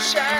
Shine.